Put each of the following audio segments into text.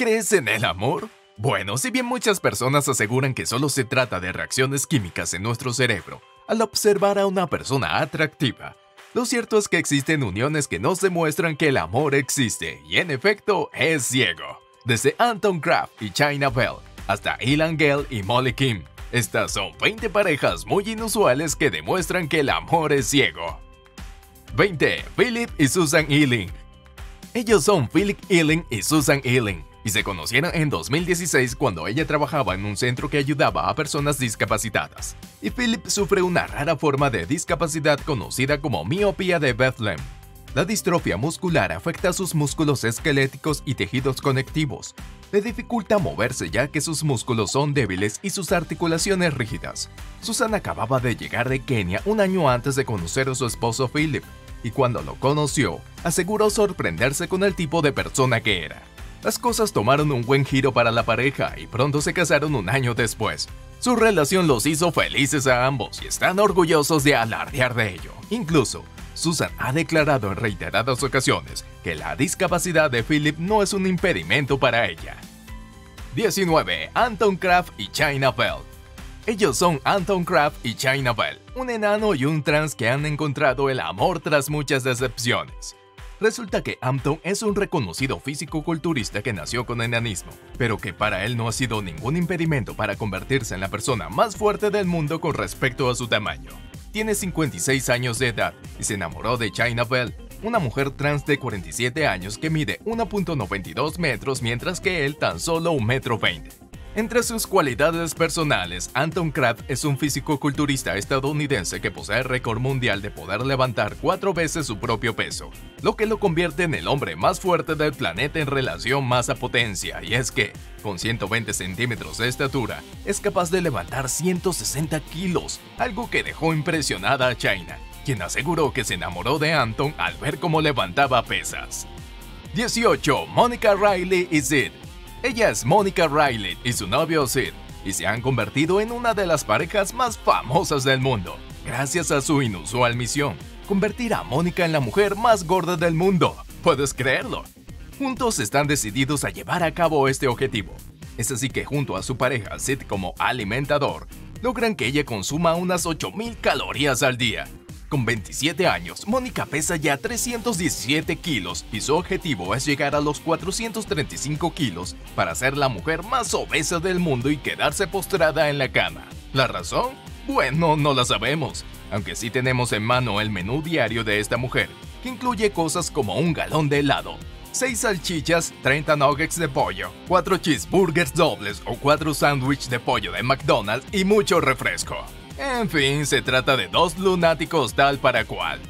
¿Crees en el amor? Bueno, si bien muchas personas aseguran que solo se trata de reacciones químicas en nuestro cerebro al observar a una persona atractiva, lo cierto es que existen uniones que nos demuestran que el amor existe y en efecto es ciego. Desde Anton Kraft y China Bell hasta Ilan Gale y Molly Kim, estas son 20 parejas muy inusuales que demuestran que el amor es ciego. 20. Philip y Susan Ealing Ellos son Philip Ealing y Susan Ealing, y se conocieron en 2016 cuando ella trabajaba en un centro que ayudaba a personas discapacitadas. Y Philip sufre una rara forma de discapacidad conocida como miopía de Bethlehem. La distrofia muscular afecta a sus músculos esqueléticos y tejidos conectivos. Le dificulta moverse ya que sus músculos son débiles y sus articulaciones rígidas. Susan acababa de llegar de Kenia un año antes de conocer a su esposo Philip, y cuando lo conoció, aseguró sorprenderse con el tipo de persona que era. Las cosas tomaron un buen giro para la pareja y pronto se casaron un año después. Su relación los hizo felices a ambos y están orgullosos de alardear de ello. Incluso, Susan ha declarado en reiteradas ocasiones que la discapacidad de Philip no es un impedimento para ella. 19. Anton Kraft y China Bell Ellos son Anton Kraft y China Bell, un enano y un trans que han encontrado el amor tras muchas decepciones. Resulta que Hampton es un reconocido físico-culturista que nació con enanismo, pero que para él no ha sido ningún impedimento para convertirse en la persona más fuerte del mundo con respecto a su tamaño. Tiene 56 años de edad y se enamoró de China Bell, una mujer trans de 47 años que mide 1.92 metros mientras que él tan solo 1,20 metro. Entre sus cualidades personales, Anton Kraft es un físico-culturista estadounidense que posee récord mundial de poder levantar cuatro veces su propio peso, lo que lo convierte en el hombre más fuerte del planeta en relación masa-potencia, y es que, con 120 centímetros de estatura, es capaz de levantar 160 kilos, algo que dejó impresionada a China, quien aseguró que se enamoró de Anton al ver cómo levantaba pesas. 18. Monica Riley y Sid ella es Monica Riley y su novio Sid, y se han convertido en una de las parejas más famosas del mundo, gracias a su inusual misión, convertir a Mónica en la mujer más gorda del mundo. ¿Puedes creerlo? Juntos están decididos a llevar a cabo este objetivo. Es así que junto a su pareja Sid como alimentador, logran que ella consuma unas 8000 calorías al día, con 27 años, Mónica pesa ya 317 kilos y su objetivo es llegar a los 435 kilos para ser la mujer más obesa del mundo y quedarse postrada en la cama. ¿La razón? Bueno, no la sabemos, aunque sí tenemos en mano el menú diario de esta mujer, que incluye cosas como un galón de helado, 6 salchichas, 30 nuggets de pollo, 4 cheeseburgers dobles o 4 sándwiches de pollo de McDonald's y mucho refresco. En fin, se trata de dos lunáticos tal para cual.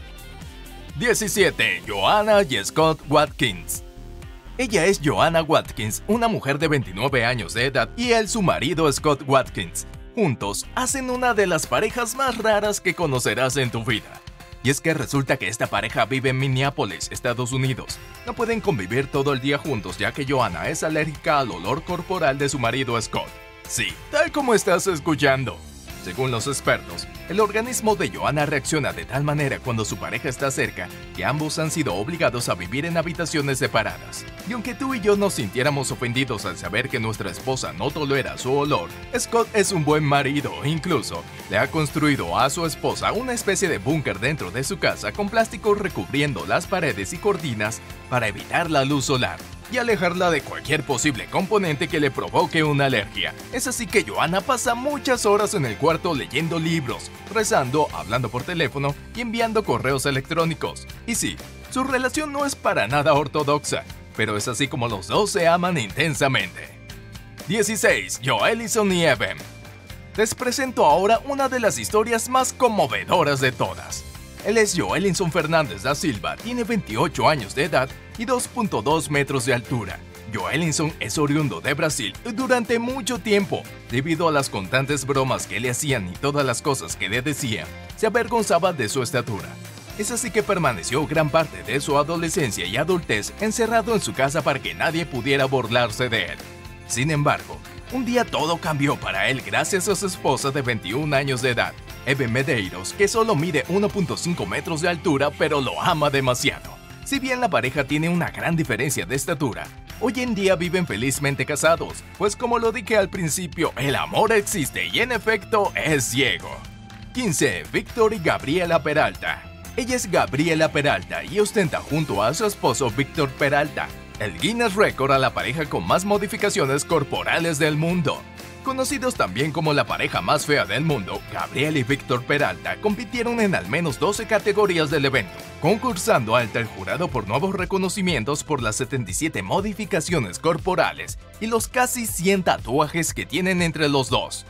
17. Joanna y Scott Watkins. Ella es Joanna Watkins, una mujer de 29 años de edad, y él su marido Scott Watkins. Juntos hacen una de las parejas más raras que conocerás en tu vida. Y es que resulta que esta pareja vive en Minneapolis, Estados Unidos. No pueden convivir todo el día juntos ya que Joanna es alérgica al olor corporal de su marido Scott. Sí, tal como estás escuchando. Según los expertos, el organismo de Joanna reacciona de tal manera cuando su pareja está cerca que ambos han sido obligados a vivir en habitaciones separadas. Y aunque tú y yo nos sintiéramos ofendidos al saber que nuestra esposa no tolera su olor, Scott es un buen marido, incluso le ha construido a su esposa una especie de búnker dentro de su casa con plástico recubriendo las paredes y cortinas para evitar la luz solar y alejarla de cualquier posible componente que le provoque una alergia. Es así que Joanna pasa muchas horas en el cuarto leyendo libros, rezando, hablando por teléfono y enviando correos electrónicos. Y sí, su relación no es para nada ortodoxa, pero es así como los dos se aman intensamente. 16. Joelison y Evan. Les presento ahora una de las historias más conmovedoras de todas. Él es Joelinson Fernández da Silva, tiene 28 años de edad y 2.2 metros de altura. Joelinson es oriundo de Brasil durante mucho tiempo, debido a las constantes bromas que le hacían y todas las cosas que le decían, se avergonzaba de su estatura. Es así que permaneció gran parte de su adolescencia y adultez encerrado en su casa para que nadie pudiera burlarse de él. Sin embargo, un día todo cambió para él gracias a su esposa de 21 años de edad, Eve Medeiros, que solo mide 1.5 metros de altura pero lo ama demasiado. Si bien la pareja tiene una gran diferencia de estatura, hoy en día viven felizmente casados, pues como lo dije al principio, el amor existe y en efecto es ciego. 15. Víctor y Gabriela Peralta. Ella es Gabriela Peralta y ostenta junto a su esposo Víctor Peralta el Guinness Record a la pareja con más modificaciones corporales del mundo. Conocidos también como la pareja más fea del mundo, Gabriel y Víctor Peralta compitieron en al menos 12 categorías del evento, concursando ante el jurado por nuevos reconocimientos por las 77 modificaciones corporales y los casi 100 tatuajes que tienen entre los dos.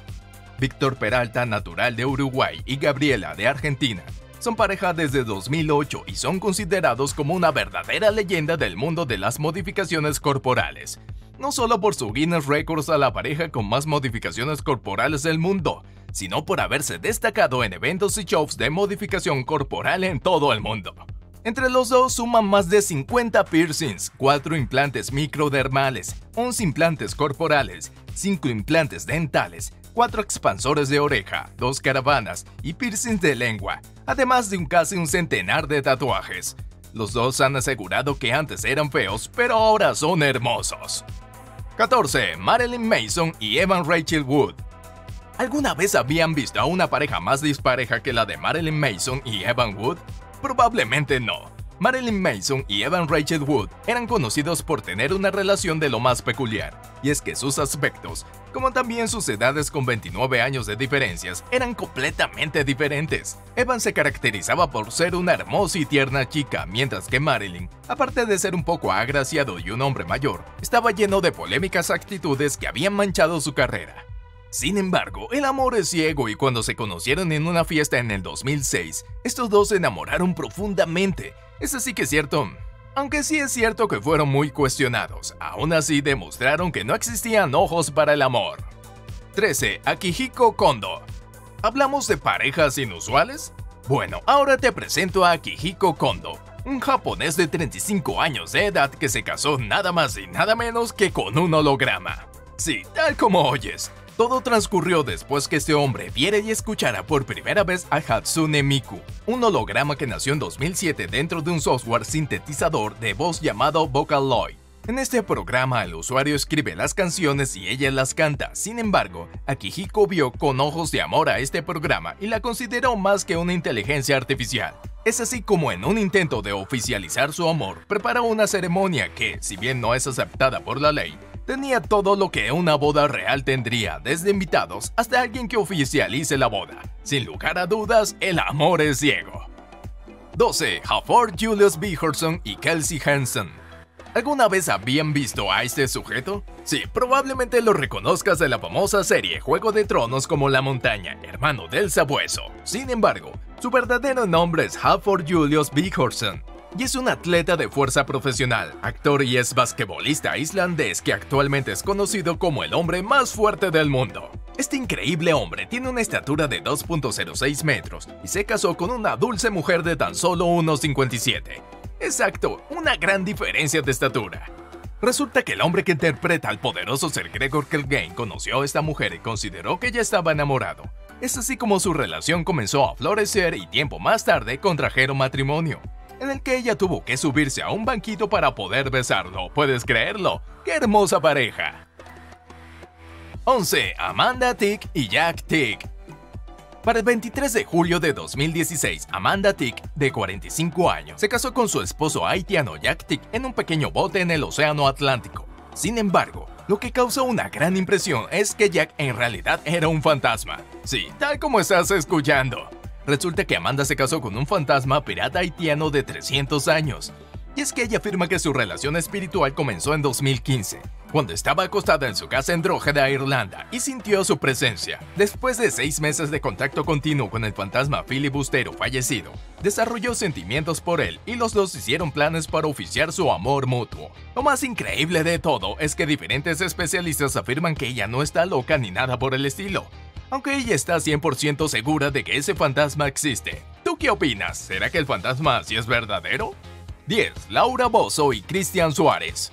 Víctor Peralta, natural de Uruguay, y Gabriela, de Argentina, son pareja desde 2008 y son considerados como una verdadera leyenda del mundo de las modificaciones corporales. No solo por su Guinness Records a la pareja con más modificaciones corporales del mundo, sino por haberse destacado en eventos y shows de modificación corporal en todo el mundo. Entre los dos suman más de 50 piercings, 4 implantes microdermales, 11 implantes corporales, 5 implantes dentales, cuatro expansores de oreja, dos caravanas y piercings de lengua, además de un casi un centenar de tatuajes. Los dos han asegurado que antes eran feos, pero ahora son hermosos. 14. Marilyn Mason y Evan Rachel Wood. ¿Alguna vez habían visto a una pareja más dispareja que la de Marilyn Mason y Evan Wood? Probablemente no. Marilyn Mason y Evan Rachel Wood eran conocidos por tener una relación de lo más peculiar, y es que sus aspectos, como también sus edades con 29 años de diferencias, eran completamente diferentes. Evan se caracterizaba por ser una hermosa y tierna chica, mientras que Marilyn, aparte de ser un poco agraciado y un hombre mayor, estaba lleno de polémicas actitudes que habían manchado su carrera. Sin embargo, el amor es ciego y cuando se conocieron en una fiesta en el 2006, estos dos se enamoraron profundamente eso sí que es cierto. Aunque sí es cierto que fueron muy cuestionados, aún así demostraron que no existían ojos para el amor. 13. Akihiko Kondo. ¿Hablamos de parejas inusuales? Bueno, ahora te presento a Akihiko Kondo, un japonés de 35 años de edad que se casó nada más y nada menos que con un holograma. Sí, tal como oyes, todo transcurrió después que este hombre viera y escuchara por primera vez a Hatsune Miku, un holograma que nació en 2007 dentro de un software sintetizador de voz llamado Vocaloid. En este programa el usuario escribe las canciones y ella las canta, sin embargo, Akihiko vio con ojos de amor a este programa y la consideró más que una inteligencia artificial. Es así como en un intento de oficializar su amor, preparó una ceremonia que, si bien no es aceptada por la ley, Tenía todo lo que una boda real tendría, desde invitados hasta alguien que oficialice la boda. Sin lugar a dudas, el amor es ciego. 12. Hafford Julius B. y Kelsey Hansen. ¿Alguna vez habían visto a este sujeto? Sí, probablemente lo reconozcas de la famosa serie Juego de Tronos como La Montaña, hermano del sabueso. Sin embargo, su verdadero nombre es Hafford Julius B y es un atleta de fuerza profesional, actor y es basquetbolista islandés que actualmente es conocido como el hombre más fuerte del mundo. Este increíble hombre tiene una estatura de 2.06 metros y se casó con una dulce mujer de tan solo 1.57. Exacto, una gran diferencia de estatura. Resulta que el hombre que interpreta al poderoso Sir Gregor Kilgane conoció a esta mujer y consideró que ya estaba enamorado. Es así como su relación comenzó a florecer y tiempo más tarde contrajeron matrimonio en el que ella tuvo que subirse a un banquito para poder besarlo. ¿Puedes creerlo? ¡Qué hermosa pareja! 11. Amanda Tick y Jack Tick. Para el 23 de julio de 2016, Amanda Tick, de 45 años, se casó con su esposo haitiano Jack Tick en un pequeño bote en el Océano Atlántico. Sin embargo, lo que causó una gran impresión es que Jack en realidad era un fantasma. Sí, tal como estás escuchando. Resulta que Amanda se casó con un fantasma pirata haitiano de 300 años. Y es que ella afirma que su relación espiritual comenzó en 2015, cuando estaba acostada en su casa en Drogheda, Irlanda, y sintió su presencia. Después de seis meses de contacto continuo con el fantasma filibustero fallecido, desarrolló sentimientos por él y los dos hicieron planes para oficiar su amor mutuo. Lo más increíble de todo es que diferentes especialistas afirman que ella no está loca ni nada por el estilo, aunque ella está 100% segura de que ese fantasma existe. ¿Tú qué opinas? ¿Será que el fantasma sí es verdadero? 10. Laura Bozo y Cristian Suárez.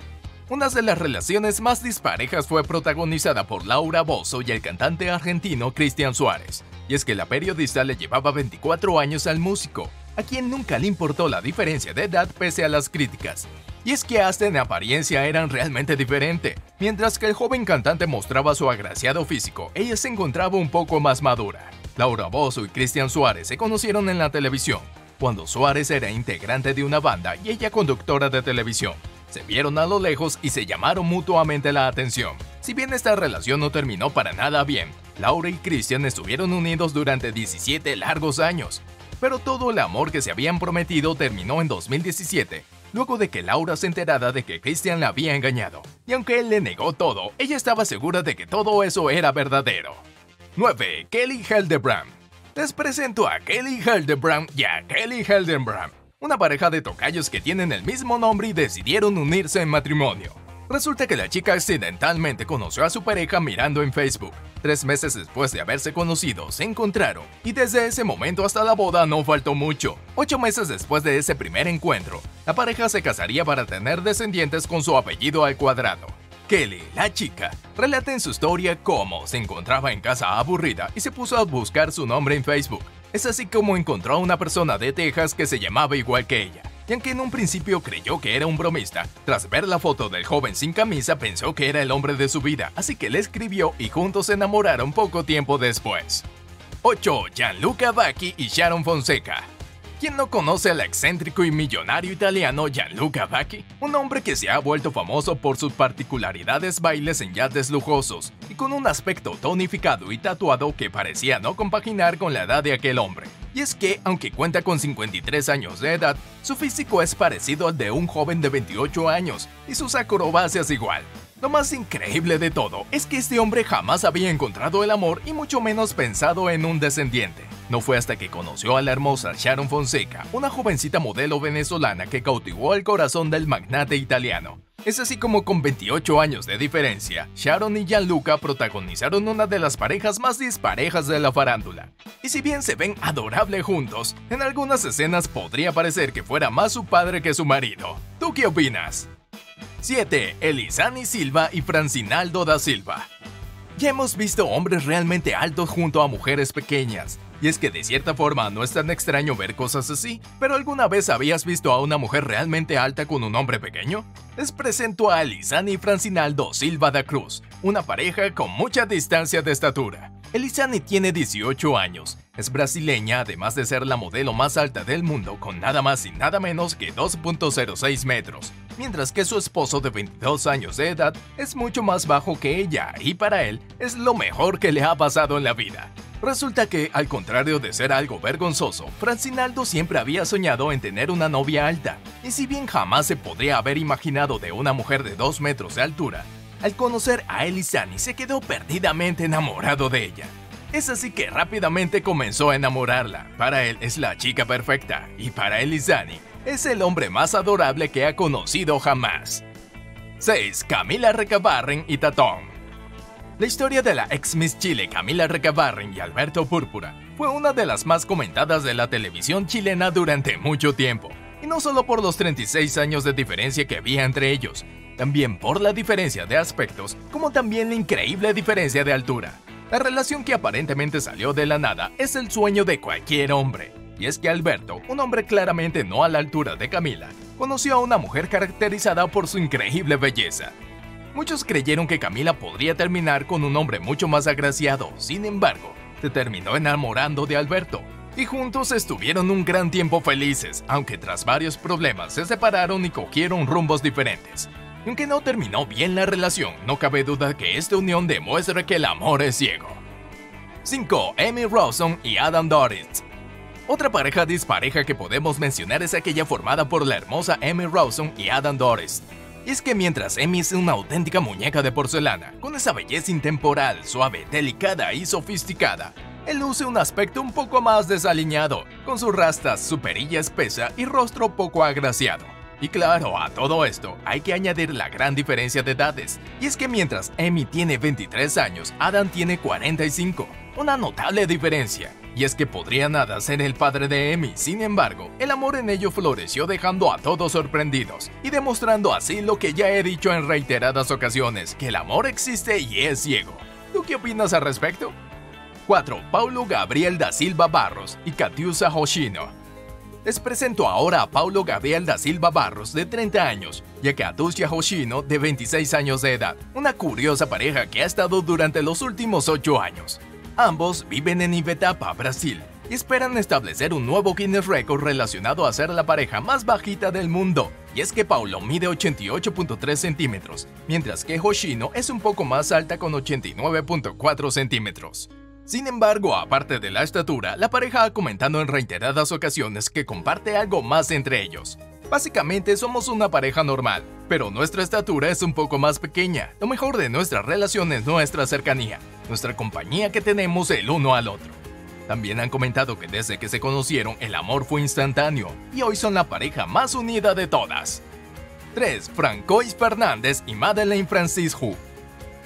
Una de las relaciones más disparejas fue protagonizada por Laura Bozo y el cantante argentino Cristian Suárez. Y es que la periodista le llevaba 24 años al músico, a quien nunca le importó la diferencia de edad pese a las críticas. Y es que hasta en apariencia eran realmente diferentes. Mientras que el joven cantante mostraba su agraciado físico, ella se encontraba un poco más madura. Laura Bozo y Cristian Suárez se conocieron en la televisión, cuando Suárez era integrante de una banda y ella conductora de televisión. Se vieron a lo lejos y se llamaron mutuamente la atención. Si bien esta relación no terminó para nada bien, Laura y Christian estuvieron unidos durante 17 largos años. Pero todo el amor que se habían prometido terminó en 2017, luego de que Laura se enterara de que Christian la había engañado. Y aunque él le negó todo, ella estaba segura de que todo eso era verdadero. 9. Kelly Hildebrand Les presento a Kelly Hildebrand y a Kelly Hildebrand, una pareja de tocayos que tienen el mismo nombre y decidieron unirse en matrimonio. Resulta que la chica accidentalmente conoció a su pareja mirando en Facebook. Tres meses después de haberse conocido, se encontraron, y desde ese momento hasta la boda no faltó mucho. Ocho meses después de ese primer encuentro, la pareja se casaría para tener descendientes con su apellido al cuadrado. Kelly, la chica, relata en su historia cómo se encontraba en casa aburrida y se puso a buscar su nombre en Facebook. Es así como encontró a una persona de Texas que se llamaba igual que ella. Y aunque en un principio creyó que era un bromista, tras ver la foto del joven sin camisa pensó que era el hombre de su vida, así que le escribió y juntos se enamoraron poco tiempo después. 8. Gianluca Vacchi y Sharon Fonseca ¿Quién no conoce al excéntrico y millonario italiano Gianluca Vacchi? Un hombre que se ha vuelto famoso por sus particularidades bailes en yates lujosos y con un aspecto tonificado y tatuado que parecía no compaginar con la edad de aquel hombre. Y es que, aunque cuenta con 53 años de edad, su físico es parecido al de un joven de 28 años y sus acrobacias igual. Lo más increíble de todo es que este hombre jamás había encontrado el amor y mucho menos pensado en un descendiente. No fue hasta que conoció a la hermosa Sharon Fonseca, una jovencita modelo venezolana que cautivó el corazón del magnate italiano. Es así como con 28 años de diferencia, Sharon y Gianluca protagonizaron una de las parejas más disparejas de la farándula. Y si bien se ven adorables juntos, en algunas escenas podría parecer que fuera más su padre que su marido. ¿Tú qué opinas? 7. Elisani Silva y Francinaldo da Silva. Ya hemos visto hombres realmente altos junto a mujeres pequeñas, y es que de cierta forma no es tan extraño ver cosas así, pero ¿alguna vez habías visto a una mujer realmente alta con un hombre pequeño? Les presento a Elisani y Francinaldo Silva da Cruz, una pareja con mucha distancia de estatura. Elisani tiene 18 años, es brasileña además de ser la modelo más alta del mundo con nada más y nada menos que 2.06 metros, mientras que su esposo de 22 años de edad es mucho más bajo que ella y para él es lo mejor que le ha pasado en la vida. Resulta que, al contrario de ser algo vergonzoso, Francinaldo siempre había soñado en tener una novia alta, y si bien jamás se podría haber imaginado de una mujer de 2 metros de altura, al conocer a Elisani se quedó perdidamente enamorado de ella. Es así que rápidamente comenzó a enamorarla. Para él es la chica perfecta, y para Elisani es el hombre más adorable que ha conocido jamás. 6. Camila Recabarren y Tatón la historia de la ex Miss Chile Camila Recabarren y Alberto Púrpura fue una de las más comentadas de la televisión chilena durante mucho tiempo, y no solo por los 36 años de diferencia que había entre ellos, también por la diferencia de aspectos, como también la increíble diferencia de altura. La relación que aparentemente salió de la nada es el sueño de cualquier hombre, y es que Alberto, un hombre claramente no a la altura de Camila, conoció a una mujer caracterizada por su increíble belleza, Muchos creyeron que Camila podría terminar con un hombre mucho más agraciado, sin embargo, se terminó enamorando de Alberto, y juntos estuvieron un gran tiempo felices, aunque tras varios problemas se separaron y cogieron rumbos diferentes. Aunque no terminó bien la relación, no cabe duda que esta unión demuestra que el amor es ciego. 5. Amy Rawson y Adam Doris Otra pareja dispareja que podemos mencionar es aquella formada por la hermosa Amy Rawson y Adam Doris. Y es que mientras Amy es una auténtica muñeca de porcelana, con esa belleza intemporal, suave, delicada y sofisticada, él luce un aspecto un poco más desaliñado, con sus rastas, su perilla espesa y rostro poco agraciado. Y claro, a todo esto hay que añadir la gran diferencia de edades, y es que mientras Amy tiene 23 años, Adam tiene 45, una notable diferencia, y es que podría nada ser el padre de Emmy, sin embargo, el amor en ello floreció dejando a todos sorprendidos y demostrando así lo que ya he dicho en reiteradas ocasiones, que el amor existe y es ciego. ¿Tú qué opinas al respecto? 4. Paulo Gabriel da Silva Barros y Katiusa Hoshino Les presento ahora a Paulo Gabriel da Silva Barros, de 30 años, y a Katushia Hoshino, de 26 años de edad, una curiosa pareja que ha estado durante los últimos 8 años. Ambos viven en Ivetapa, Brasil, y esperan establecer un nuevo Guinness Record relacionado a ser la pareja más bajita del mundo. Y es que Paulo mide 88.3 centímetros, mientras que Hoshino es un poco más alta con 89.4 centímetros. Sin embargo, aparte de la estatura, la pareja ha comentado en reiteradas ocasiones que comparte algo más entre ellos. Básicamente somos una pareja normal, pero nuestra estatura es un poco más pequeña. Lo mejor de nuestra relación es nuestra cercanía, nuestra compañía que tenemos el uno al otro. También han comentado que desde que se conocieron el amor fue instantáneo y hoy son la pareja más unida de todas. 3. Francois Fernández y Madeleine Francis Hu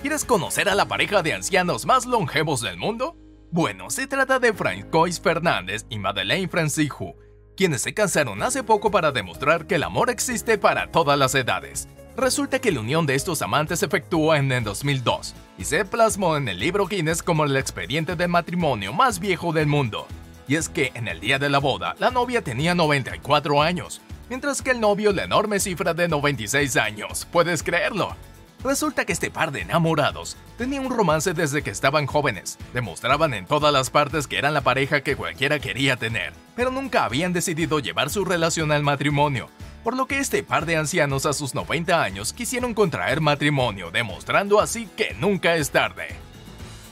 ¿Quieres conocer a la pareja de ancianos más longevos del mundo? Bueno, se trata de Francois Fernández y Madeleine Francisco, quienes se casaron hace poco para demostrar que el amor existe para todas las edades. Resulta que la unión de estos amantes se efectuó en el 2002 y se plasmó en el libro Guinness como el expediente de matrimonio más viejo del mundo. Y es que en el día de la boda, la novia tenía 94 años, mientras que el novio la enorme cifra de 96 años. ¿Puedes creerlo? Resulta que este par de enamorados tenía un romance desde que estaban jóvenes. Demostraban en todas las partes que eran la pareja que cualquiera quería tener, pero nunca habían decidido llevar su relación al matrimonio, por lo que este par de ancianos a sus 90 años quisieron contraer matrimonio, demostrando así que nunca es tarde.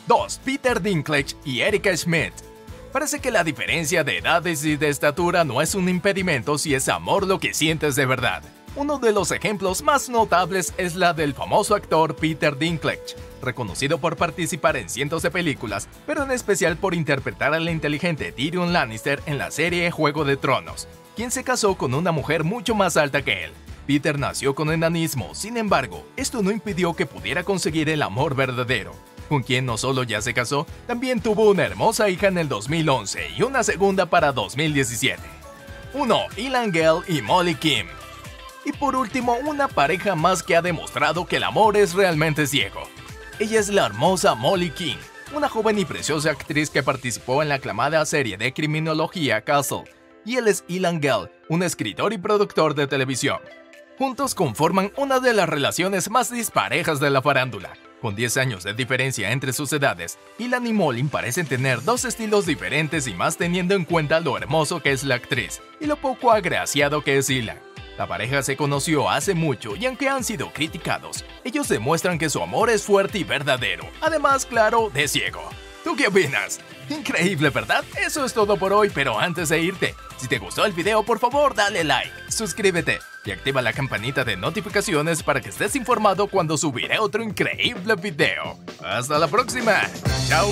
2. Peter Dinklage y Erika Schmidt. Parece que la diferencia de edades y de estatura no es un impedimento si es amor lo que sientes de verdad. Uno de los ejemplos más notables es la del famoso actor Peter Dinklage, reconocido por participar en cientos de películas, pero en especial por interpretar al inteligente Tyrion Lannister en la serie Juego de Tronos, quien se casó con una mujer mucho más alta que él. Peter nació con enanismo, sin embargo, esto no impidió que pudiera conseguir el amor verdadero, con quien no solo ya se casó, también tuvo una hermosa hija en el 2011 y una segunda para 2017. 1. Ilan Gale y Molly Kim y por último, una pareja más que ha demostrado que el amor es realmente ciego. Ella es la hermosa Molly King, una joven y preciosa actriz que participó en la aclamada serie de criminología Castle, y él es Ilan Gell, un escritor y productor de televisión. Juntos conforman una de las relaciones más disparejas de la farándula. Con 10 años de diferencia entre sus edades, Ilan y Molly parecen tener dos estilos diferentes y más teniendo en cuenta lo hermoso que es la actriz y lo poco agraciado que es Ilan. La pareja se conoció hace mucho y aunque han sido criticados, ellos demuestran que su amor es fuerte y verdadero, además, claro, de ciego. ¿Tú qué opinas? Increíble, ¿verdad? Eso es todo por hoy, pero antes de irte, si te gustó el video, por favor dale like, suscríbete y activa la campanita de notificaciones para que estés informado cuando subiré otro increíble video. Hasta la próxima. Chao.